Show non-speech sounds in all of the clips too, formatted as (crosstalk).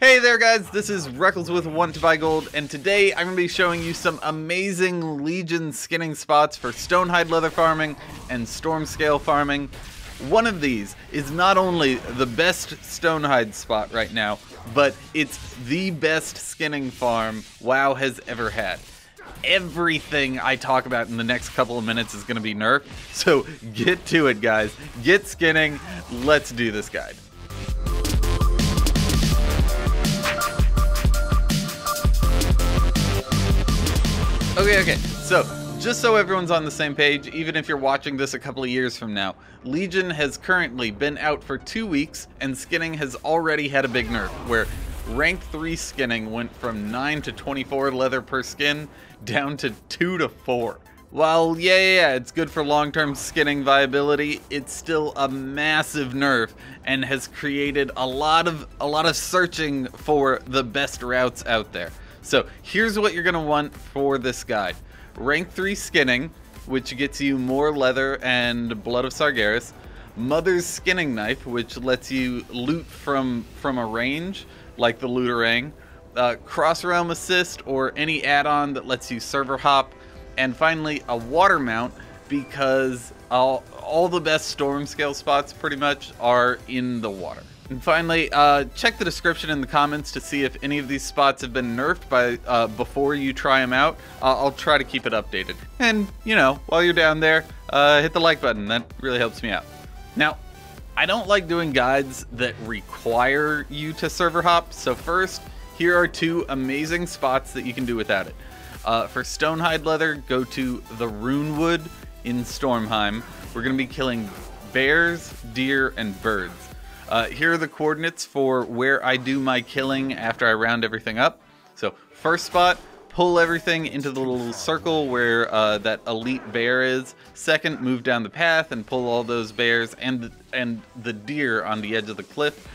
Hey there guys, this is Reckles with Want to Buy Gold, and today I'm going to be showing you some amazing Legion skinning spots for Stonehide leather farming and Storm Scale farming. One of these is not only the best Stonehide spot right now, but it's the best skinning farm WoW has ever had. Everything I talk about in the next couple of minutes is going to be nerfed, so (laughs) get to it guys. Get skinning, let's do this guide. Okay, okay. So, just so everyone's on the same page, even if you're watching this a couple of years from now, Legion has currently been out for two weeks, and skinning has already had a big nerf, where rank 3 skinning went from 9 to 24 leather per skin, down to 2 to 4. While, yeah, yeah, yeah, it's good for long-term skinning viability, it's still a massive nerf and has created a lot of a lot of searching for the best routes out there. So here's what you're gonna want for this guide. Rank 3 Skinning, which gets you more leather and Blood of Sargeras. Mother's Skinning Knife, which lets you loot from, from a range, like the Looterang. Uh, Cross Realm Assist, or any add-on that lets you server hop. And finally, a Water Mount, because all, all the best Storm Scale spots, pretty much, are in the water. And finally, uh, check the description in the comments to see if any of these spots have been nerfed by uh, before you try them out. Uh, I'll try to keep it updated. And, you know, while you're down there, uh, hit the like button. That really helps me out. Now, I don't like doing guides that require you to server hop. So first, here are two amazing spots that you can do without it. Uh, for Stonehide Leather, go to the Runewood in Stormheim. We're going to be killing bears, deer, and birds. Uh, here are the coordinates for where I do my killing after I round everything up. So first spot, pull everything into the little circle where uh, that elite bear is. Second, move down the path and pull all those bears and and the deer on the edge of the cliff.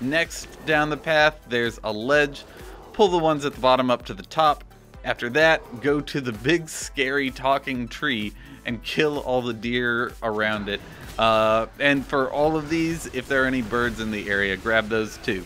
Next, down the path, there's a ledge. Pull the ones at the bottom up to the top. After that, go to the big scary talking tree and kill all the deer around it. Uh, and for all of these, if there are any birds in the area, grab those too.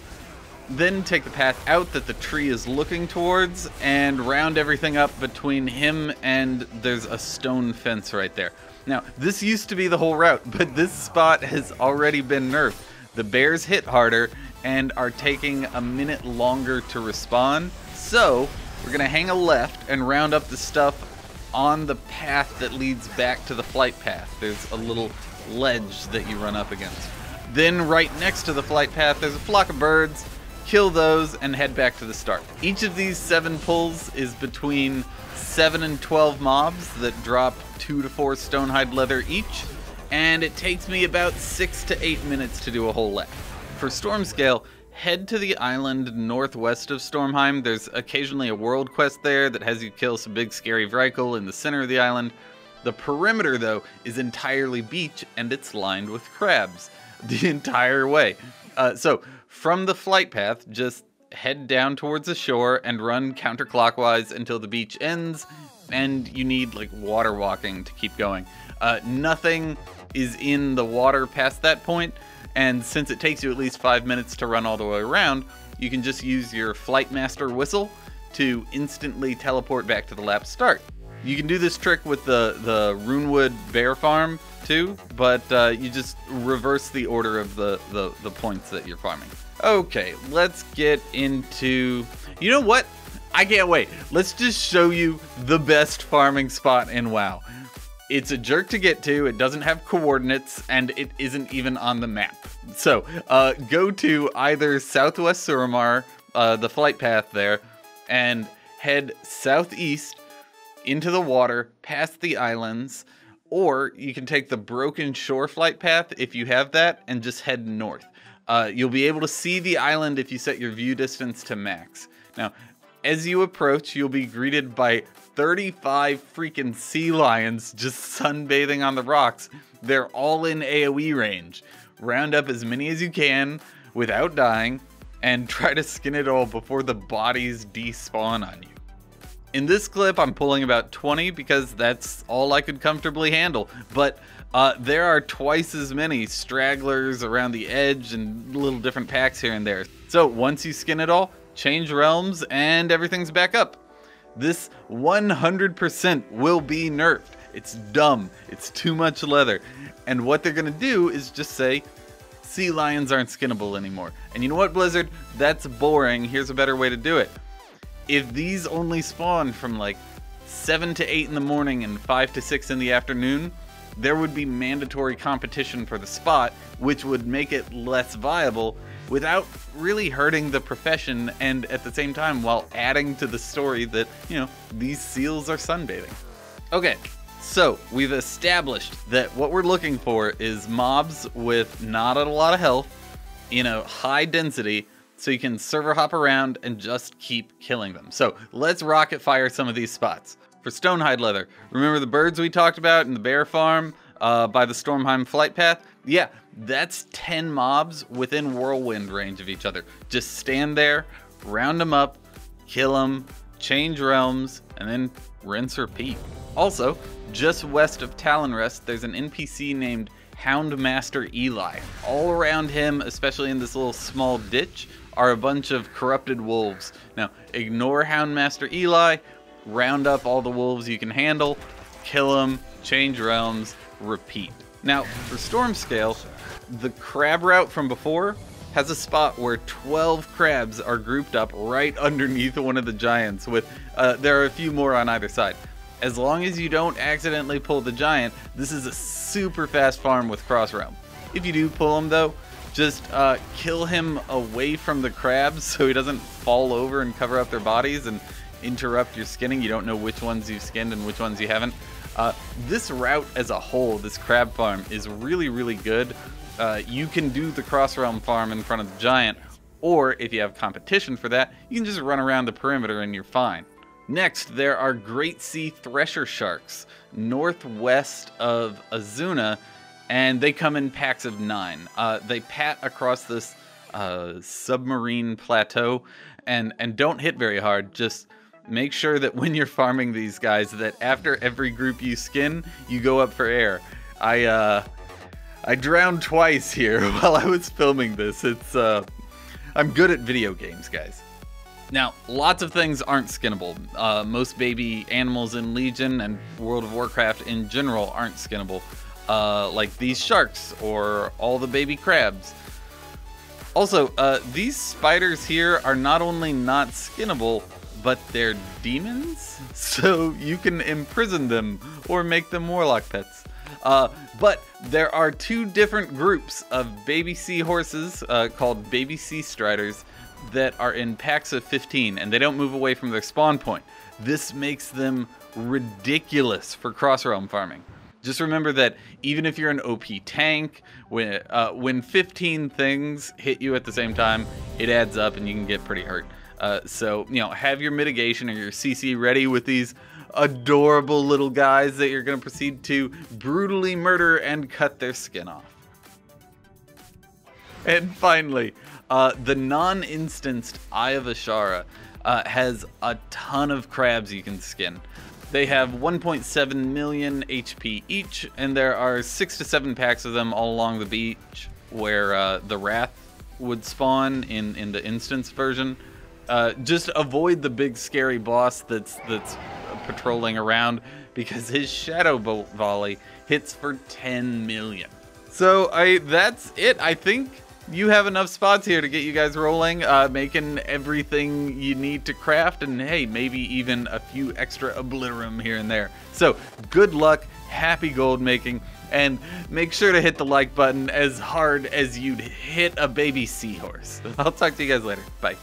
Then take the path out that the tree is looking towards and round everything up between him and there's a stone fence right there. Now, this used to be the whole route, but this spot has already been nerfed. The bears hit harder and are taking a minute longer to respawn. So, we're gonna hang a left and round up the stuff on the path that leads back to the flight path. There's a little ledge that you run up against. Then right next to the flight path, there's a flock of birds. Kill those and head back to the start. Each of these seven pulls is between 7 and 12 mobs that drop 2 to 4 stonehide leather each, and it takes me about 6 to 8 minutes to do a whole lap. For storm scale, head to the island northwest of Stormheim. There's occasionally a world quest there that has you kill some big scary Vrykul in the center of the island. The perimeter, though, is entirely beach and it's lined with crabs (laughs) the entire way. Uh, so, from the flight path, just head down towards the shore and run counterclockwise until the beach ends, and you need like water walking to keep going. Uh, nothing is in the water past that point, and since it takes you at least five minutes to run all the way around, you can just use your Flight Master whistle to instantly teleport back to the lap start. You can do this trick with the, the Runewood Bear Farm too, but uh, you just reverse the order of the, the, the points that you're farming. Okay, let's get into... You know what? I can't wait. Let's just show you the best farming spot in WoW. It's a jerk to get to, it doesn't have coordinates, and it isn't even on the map. So, uh, go to either Southwest Suramar, uh, the flight path there, and head southeast into the water, past the islands, or you can take the Broken Shore flight path if you have that and just head north. Uh, you'll be able to see the island if you set your view distance to max. Now, as you approach, you'll be greeted by 35 freaking sea lions just sunbathing on the rocks. They're all in AoE range. Round up as many as you can without dying and (laughs) try to skin it all before the bodies despawn on you. In this clip, I'm pulling about 20 because that's all I could comfortably handle. But uh, there are twice as many stragglers around the edge and little different packs here and there. So once you skin it all, change realms, and everything's back up. This 100% will be nerfed. It's dumb. It's too much leather. And what they're going to do is just say, sea lions aren't skinnable anymore. And you know what, Blizzard? That's boring. Here's a better way to do it. If these only spawn from like 7 to 8 in the morning and 5 to 6 in the afternoon, there would be mandatory competition for the spot, which would make it less viable without really hurting the profession and at the same time while adding to the story that, you know, these seals are sunbathing. Okay, so we've established that what we're looking for is mobs with not a lot of health, in a high density, so you can server hop around and just keep killing them. So let's rocket fire some of these spots. For Stonehide Leather, remember the birds we talked about in the bear farm uh, by the Stormheim flight path? Yeah, that's 10 mobs within whirlwind range of each other. Just stand there, round them up, kill them, change realms, and then rinse repeat. Also, just west of Talonrest, there's an NPC named Houndmaster Eli. All around him, especially in this little small ditch, are a bunch of corrupted wolves. Now, ignore Houndmaster Eli, round up all the wolves you can handle, kill them, change realms, repeat. Now, for storm scale, the crab route from before has a spot where 12 crabs are grouped up right underneath one of the giants with uh, there are a few more on either side. As long as you don't accidentally pull the giant this is a super fast farm with cross realm. If you do pull him though just uh, kill him away from the crabs so he doesn't fall over and cover up their bodies and interrupt your skinning. You don't know which ones you've skinned and which ones you haven't uh, this route as a whole this crab farm is really really good uh, you can do the cross realm farm in front of the giant, or if you have competition for that, you can just run around the perimeter and you're fine. Next, there are Great Sea Thresher Sharks northwest of Azsuna, and they come in packs of nine. Uh, they pat across this uh, submarine plateau and, and don't hit very hard. Just make sure that when you're farming these guys, that after every group you skin, you go up for air. I uh, I drowned twice here (laughs) while I was filming this. It's, uh, I'm good at video games, guys. Now, lots of things aren't skinnable. Uh, most baby animals in Legion and World of Warcraft in general aren't skinnable, uh, like these sharks or all the baby crabs. Also, uh, these spiders here are not only not skinnable, but they're demons, (laughs) so you can imprison them or make them warlock pets. Uh, but there are two different groups of baby seahorses uh, called baby sea striders that are in packs of 15 and they don't move away from their spawn point. This makes them ridiculous for cross realm farming. Just remember that even if you're an OP tank, when uh, when 15 things hit you at the same time, it adds up and you can get pretty hurt. Uh, so you know, have your mitigation or your CC ready with these adorable little guys that you're going to proceed to brutally murder and cut their skin off. And finally, uh, the non-instanced Eye of Azshara uh, has a ton of crabs you can skin. They have 1.7 million HP each, and there are six to seven packs of them all along the beach where uh, the Wrath would spawn in, in the instance version. Uh, just avoid the big scary boss that's that's patrolling around because his shadow bolt volley hits for 10 million. So I that's it. I think you have enough spots here to get you guys rolling, uh, making everything you need to craft, and hey, maybe even a few extra obliterum here and there. So good luck, happy gold making, and make sure to hit the like button as hard as you'd hit a baby seahorse. (laughs) I'll talk to you guys later. Bye.